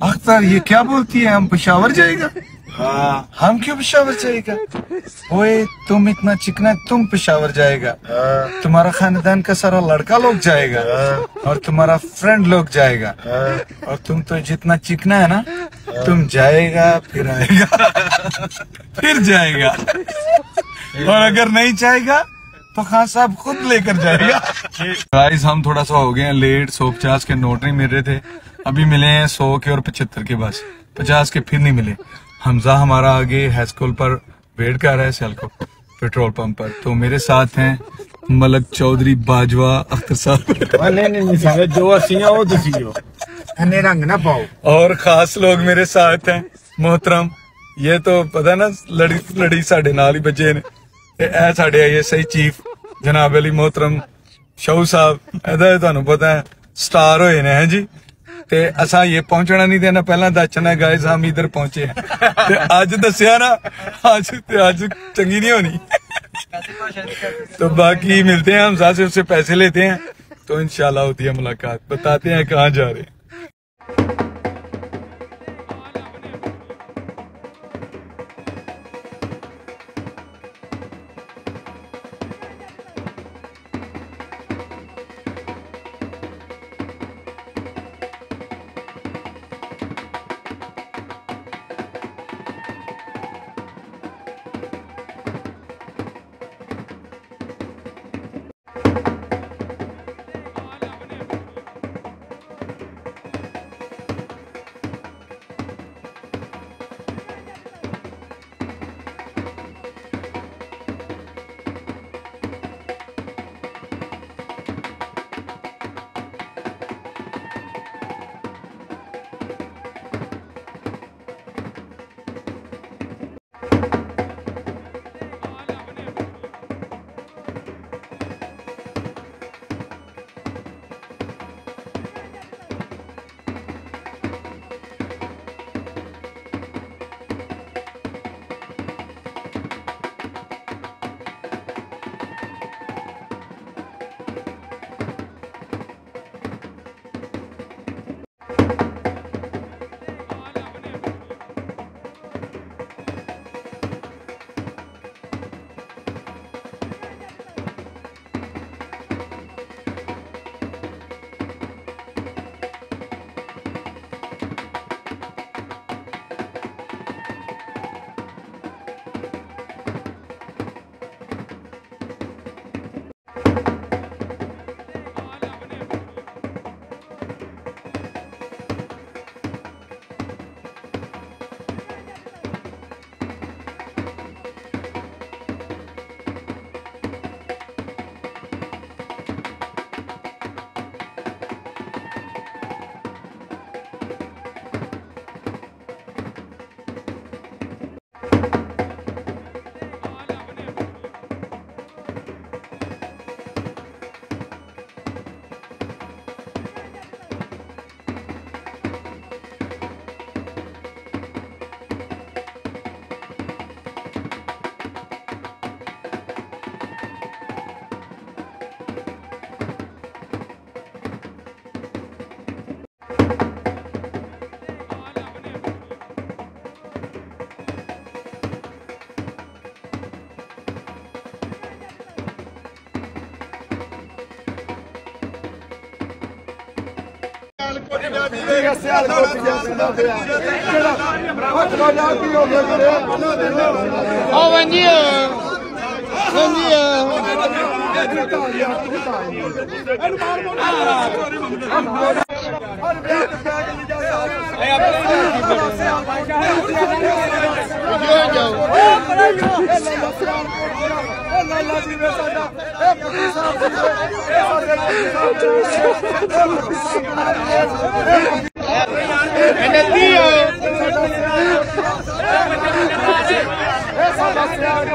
اختر یہ کیا بولتی ہے؟ ہم پشاور جائے گا؟ ہاں۔ ہم کیوں پشاور جائے گا؟ اوئے تم اتنا چکنا تم پشاور جائے گا۔ ہاں۔ تمہارا خاندان کا سارا لڑکا لوگ جائے گا۔ ہاں۔ اور تمہارا فرینڈ لوگ جائے گا۔ اور تم تو جتنا چکنا ہے نا تم جائے گا پھر آئے گا۔ پھر جائے گا۔ اور اگر نہیں جائے گا تو خان صاحب خود لے کر جائے گا۔ گائز ہم تھوڑا سا ہو گئے ہیں لیٹ سو پچاس کے نوٹ نہیں مل رہے تھے۔ ابھی ملے ہیں سو کے اور پچہتر کے بس۔ پچاس کے پھر نہیں ملے۔ حمزہ ہمارا آگے ہیسکول پر ویٹ کر رہا ہے سیل کو۔ پیٹرول پمپ پر۔ تو میرے ساتھ ہیں ملک چودھری باجوا اختر صاحب۔ جو اسی ہیں وہ رنگ نہ پاؤ۔ اور خاص لوگ میرے ساتھ ہیں محترم۔ یہ تو پتہ نا لڑی لڑی ساڈے نال ہی بچے نے اے ساڈے آئیے صحیح چیف۔ جناب علی محترم شاہ صاحب ਇਹਦਾ ਇਹ ਤੁਹਾਨੂੰ ਪਤਾ ਹੈ، ਸਟਾਰ ਹੋਏ ਨੇ، ਹੈ ਜੀ? ਤੇ ਅਸਾਂ ਇਹ ਪਹੁੰਚਣਾ ਨਹੀਂ ਦੇਣਾ، ਪਹਿਲਾਂ ਦੱਸਣਾ ਗਾਇਸ ਹਮ ਇਧਰ ਪਹੁੰਚੇ ਤੇ ਅੱਜ ਦੱਸਿਆ ਨਾ، ਅੱਜ ਤੇ ਅੱਜ ਚੰਗੀ ਨਹੀਂ ਹੋਣੀ। تو باقی ملتے ہیں ہم ساتھ سے اس پیسے لیتے ہیں تو انشاءاللہ ہوتی ہے ملاقات بتاتے ہیں کہاں جا رہے ہیں Oh, buen ਜਾ ਉਹ ਬੜਾ ਜੋ ਅੱਲਾਹ ਸਾਹਿਬ ਅੱਲਾਹ ਅੱਲਾਹ ਜੀ ਮੇ ਸਾਡਾ ਇਹ ਮੁਖੀ ਸਾਹਿਬ ਇਹ ਸਾਡੇ ਨਾਲ ਮੁਖੀ ਸਾਹਿਬ ਨਦੀ ਆ ਇਹ ਸਾਡਾ ਸਿਆਰ ਇਹ ਸਾਡਾ ਸਿਆਰ